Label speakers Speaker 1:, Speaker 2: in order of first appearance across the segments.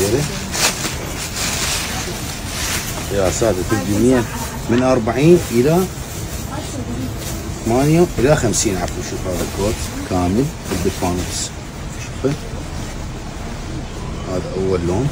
Speaker 1: المديرة قياسات تبدي 100 من 40 إلى 8 إلى 50 عفوا شوف هذا الكوت كامل بالفانوس شوفه. هذا أول لون.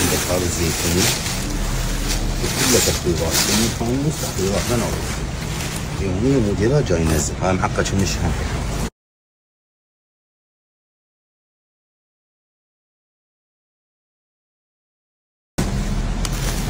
Speaker 1: عندك هذا الزيتوني كله تخفيضات من الفانوس تخفيضات لا نعرف يوميا مديرة جاي ينزل هاي معقد من الشحن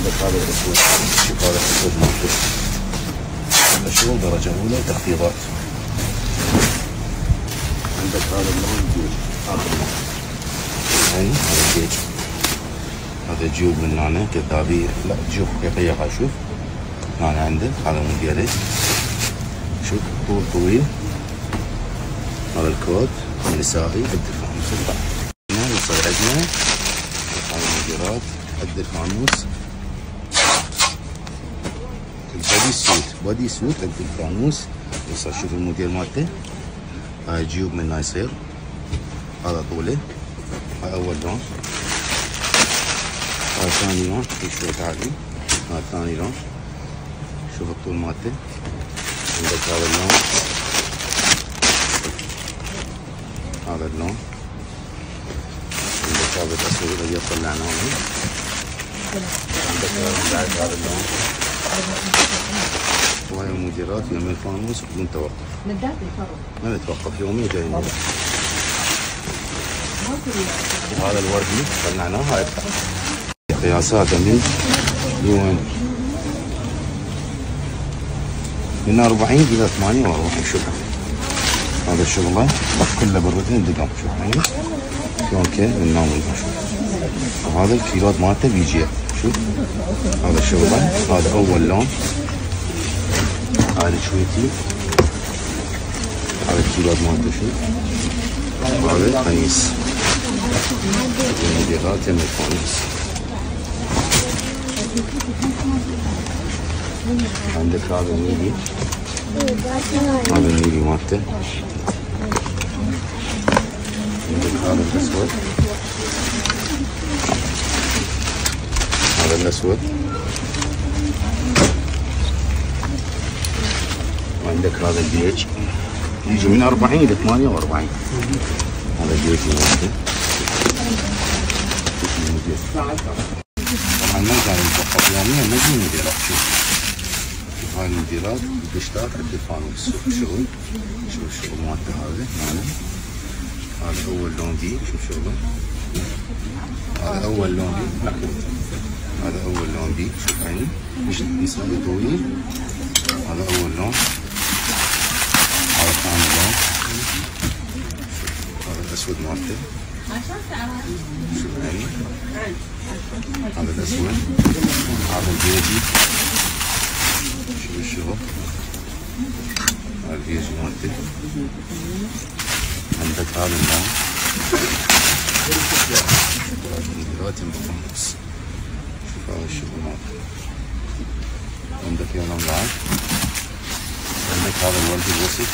Speaker 1: عندك هذا الاسود شوف هذا الاسود مالته هذا شغل درجة أولى وتخفيضات عندك هذا اللون الجيوب هذا اللون يعني هذا الجيج هذا جيوب من هنا كذابية لا جيوب حقيقية هاي شوف هنا عندك هذا موديله شوف طول طويل. هذا الكود نسائي قد الفانوس هنا يصير عندنا هذا المديرات قد الفانوس البودي سوت بودي سوت قد الفانوس يصير شوف الموديل مالته. هاي جيوب من هنا يصير هذا طوله هاي أول لون هاي ثاني لون في شوي عالي هاي ثاني لون شوف الطول مالته عندك هذا اللون هذا اللون عندك هذا الاسود اللي طلعناه عندك بعد هذا اللون وهي المديرات يوم الفانوس بدون توقف ما نتوقف يوميا جاي نبيع.
Speaker 2: ماكو
Speaker 1: وهذا الوردي طلعناه هاي قياساته من لون من 40 إلى 48 شوف هذا الشغله بس كله بالرتين دقم شوف شلون كيف؟ من نوم شوف وهذا الكيلوات مالته بيجي. شوف هذا الشغله هذا أول لون. هذا شويتي هذا الكيلوات مالته شوف هذا قميص. المديرات يم عندك هذا النيلي هذا النيلي مالته. عندك هذا الأسود. هذا الأسود. وعندك هذا البيج. يجي من 40 إلى 48 هذا البيج مالته. يوميا ما يجي مديرات شوف شوف هاي المديرات القشطات عند الفانوس شوف الشغل شوف الشغل مالته هذا هنا هذا اول لون دي شوف شغله هذا اول لون دي هذا اول لون دي شوف عيني مش نسوي طويل هذا اول لون هذا ثاني لون هذا الاسود مالته هذا الاسود هذا البيجي شوف الشغل هذا البيجي مالته عندك هذا اللون دلوقتي مخلص شوف هذا الشغل مالته عندك يا بعد عندك هذا الورد الوسط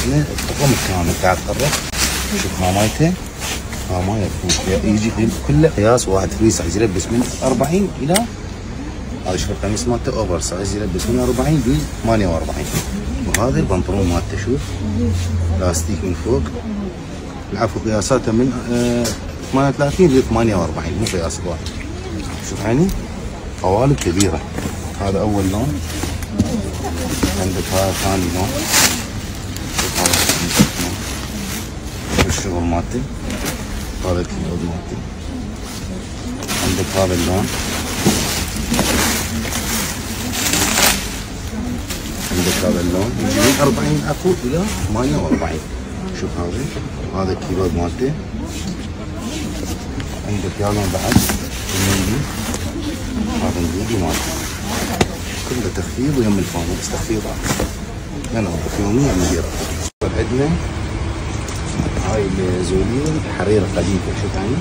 Speaker 1: هنا الطقم كامل قاعد تقرب شوف هامايه فوق يجي كله قياس واحد free size يلبس من 40 إلى هذا شوف القميص مالته oversize يلبس من 40 ل 48 وهذا البنطلون مالته شوف لاستيك من فوق العفو قياساته من آه 38 ل 48 مو قياس واحد شوف عيني قوالب كبيره هذا اول لون عندك ثاني شوف الشغل مالتي هذا الكيبور مالتي عندك هذا اللون عندك هذا اللون من 40 عفوا إلى 48 شوف هذا هذا الكيبور مالتي عندك يا لون بعد النيلي هذا النيلي مالتي كله تخفيض ويم الفانوس تخفيضات اوقف يوميا مدير عندنا هاي الزولين حريره قديمه شوف يعني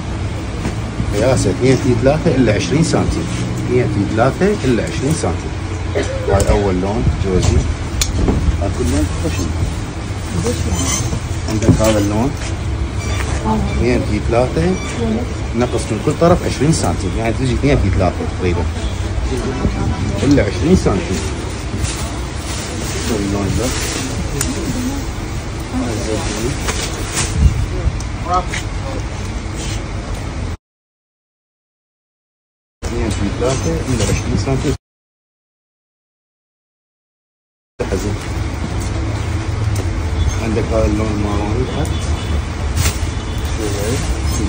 Speaker 1: قياسه 2 في 3 إلا 20 سنتي. 2 في 3 إلا 20 سنتي. هاي أول لون جوزي. هاي كلهم خشن عندك هذا اللون. اثنين في ثلاثة. نقص من كل طرف 20 سنتيم يعني تجي اثنين في ثلاثة تقريبا. إلا 20 سنتيم شوف اللون ده هاي الزيتوني. اثنين في ثلاثة الا 20 سنتيم حزين عندك هذا اللون الماروني تحت شوف هاي في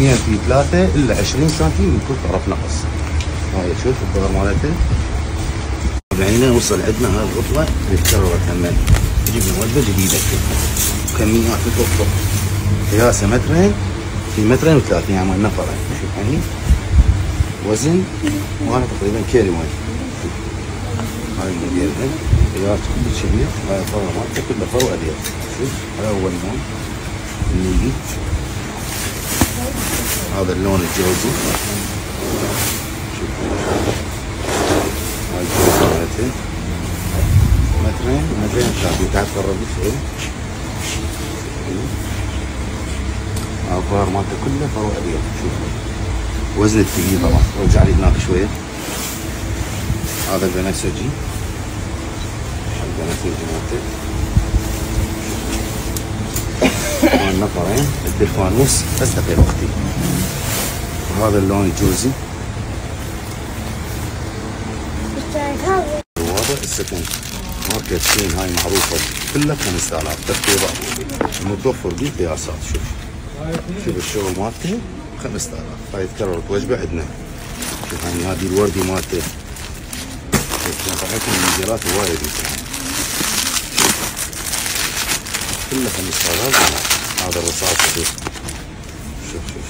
Speaker 1: اثنين في ثلاثة إلا 20 سنتيم من كل طرف نقص. هاي شوف الظهر مالته يعني نوصل عندنا هاي الغطوة تتكرر كمان. تجيب جديدة شوف. كميات تطبق قياسه مترين في مترين وثلاثين يعني نفرين شوف هني. وزن وأنا تقريبا كيلو مال. هاي الموديل هاي قياس كل كبير هاي الفرو مالته كله فرو ابيض شوف. هذا أول لون النيلي هذا اللون الجوزي. هاي الجوزي مالته مترين مترين. وثلاثين تعال قرب شوي الظهر مالته كله فرو أبيض. شوف. وزن الثقيل طبعا. رجع لي هناك شوية. هذا البنفسجي البنفسجي مالته. هاي النفرين الدلفانوس بس اخير أختي وهذا اللون الجوزي الوضع السكن. ماركت شين هاي معروفة كلها 5000 تخفيضات متوفر به قياسات شوف. شوف الشغل مالته 5000 هاي تكررت وجبة عندنا. شوف يعني هذه الوردي مالته شوف طلعتهم المنجرات وايد. كله 5000 هذا الرصاص شوف شوف شوف.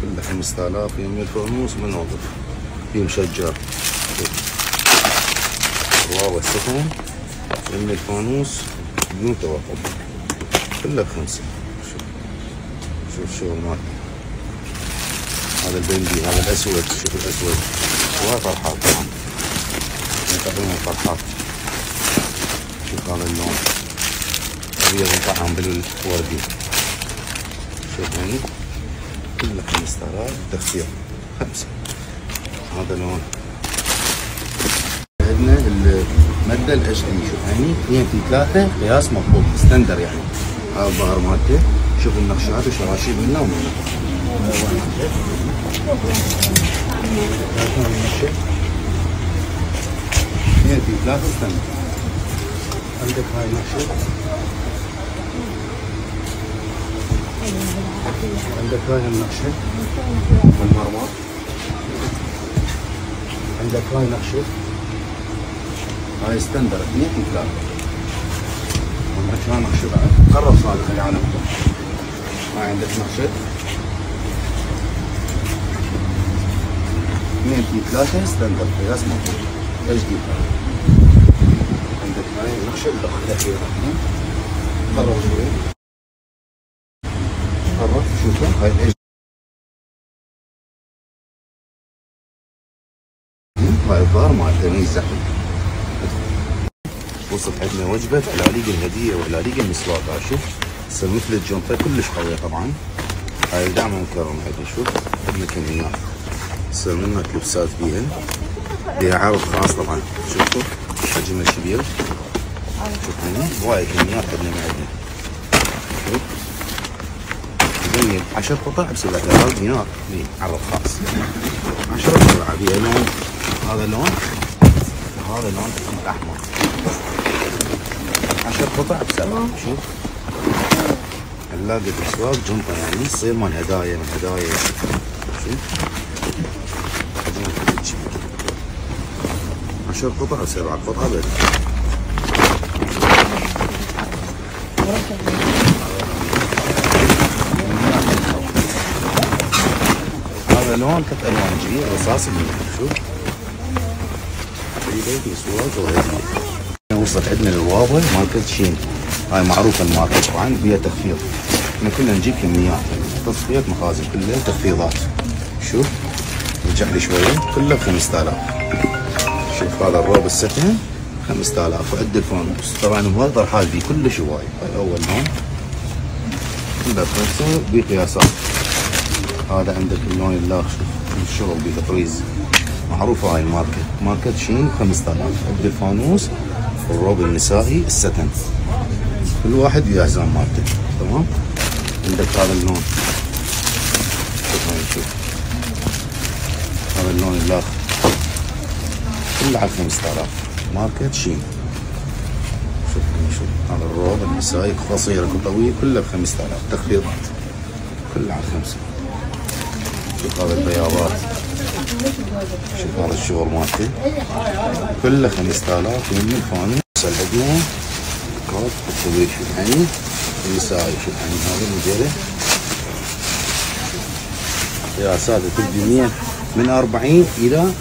Speaker 1: كله 5000 يم الفانوس من وظف في مشجر شوف. الواوا السخن. يم الفانوس بدون توقف. كله بخمسة شوف. شوف الشغل مالته هذا البندي هذا الأسود. شوف الأسود. وايد فرحات طبعا. تقريبا فرحات شوف هذا اللون. ابيض مطعم بالوردي. شوف هني كله 5000 تخفيض خمسة. هذا لون عندنا المادة ال HD شوف هني اثنين في ثلاثة. قياس مضبوط standard يعني. هذا الظهر مالته شوف النقشات وشراشيب منه ومنه اثنين في ثلاثة. standard. عندك هاي نقشة عندك هاي النقشة؟ والمرمى عندك هاي نقشة؟ هاي اثنين في ثلاثة عندك هاي نقشة بعد؟ قرب صادق اللي على هاي عندك نقشة؟ اثنين في ثلاثة ستاندر قياس مطلوب تجديد عندك هاي النقشة الأخيرة. قرب شوي شوفوا هاي الظهر تمييز زحمة وصلت عندنا وجبة علاليق الهدية وعلاليق المسواق شوف تصير مثل الجنطة كلش قوية طبعا. هاي دائما نكرم هذه شوف عندنا كميات تصير منها كبسات بيها بيها عرض خاص طبعا شوفوا حجم الكبير شوف هنا وايد كميات عندنا ما عندنا شوف جميل 10 قطع ب 7000 دينار لي عرض خاص 10 قطع بيها لون. هذا لون. وهذا لون. أحمر. 10 قطع بسبعة شوف. علاقة الاسواق جنطة يعني. تصير مال هدايا من هدايا. شوف. 10 قطع بسبعة قطع بس لون ثلاث الوان جديد رصاصي شوف وهدية وصلت عندنا الوابل ماركت شين هاي معروفة الماركة طبعا بيها تخفيض. إحنا كلنا نجيب كميات تصفيات مخازن كلها تخفيضات. شوف رجع لي شوية كله ب 5000 شوف هذا الروب الستن 5000 وعد الفانوس طبعا هو طرحات دي كلش هواي هاي أول لون كله بخمسه بقياسات. هذا عندك اللون الآخر شوف الشغل بتطريز معروفة هاي الماركة. ماركة شين؟ 5000 عد الفانوس والروب النسائي الستن. كل واحد وياه زان مالته تمام؟ عندك هذا اللون. شوف هاي شوف. هذا اللون الآخر كله على 5000 ماركة شين. شوف شوف. هذا الروب النسائي قصير طويل كله ب 5000 تخفيضات. كله على خمسة. شوف هذا البياضات. شوف هذا الشغل مالته كله 5000 من الفانوس العدوان كوت الطويل شوف يعني النسائي شوف يعني هذا الموديل قياساته تبدي 100 من 40 إلى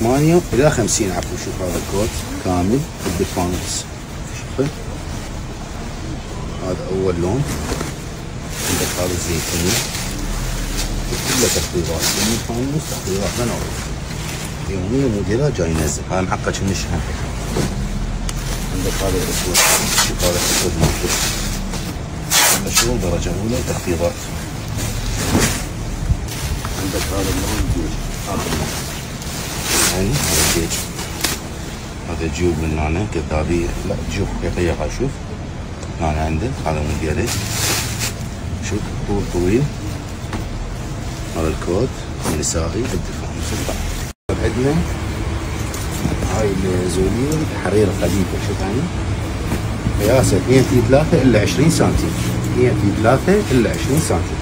Speaker 1: 8 إلى 50 عفوا شوف هذا الكوت. كامل. بالفانوس شوفه. هذا أول لون. عندك هذا الزيتوني كله تخفيضات من الفانوس تخفيضات من اول يوميا موديلات جاي ينزل هذا معقد من الشحن عندك هذا الاسود شوف هذا الاسود هذا شغل درجه اولى تخفيضات عندك هذا اللون الجيج هذا اللون هاي هذا الجيج هذا جيوب من هنا كذابية لا جيوب حقيقية شوف هنا عندك هذا موديله شوف طول طويل هذا الكود النسائي الدفاع عندنا هاي الزولية حرير خليفة شوف يعني قياسه 2 في 3 إلا 20 سنتي. 2 في 3 إلا 20 سنتي.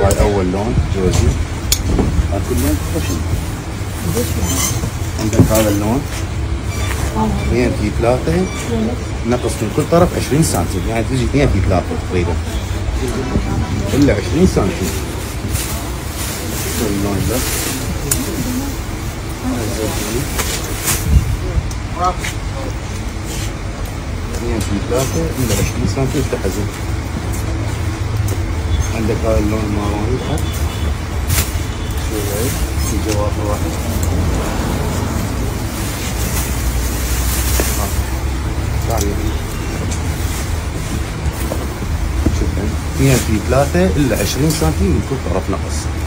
Speaker 1: هاي أول لون جوزي. هاي كلهم خشن عندك هذا اللون. 2 في 3 نقص من كل طرف 20 سنتي. يعني تجي 2 في 3 تقريبا. إلا 20 سنتي. ده اثنين ثلاثة إلا 20 سنتي يفتح عندك اللون الماروني تحت شوف جواب واحد شوف اثنين في ثلاثة إلا 20 سنتي من كل طرف نقص.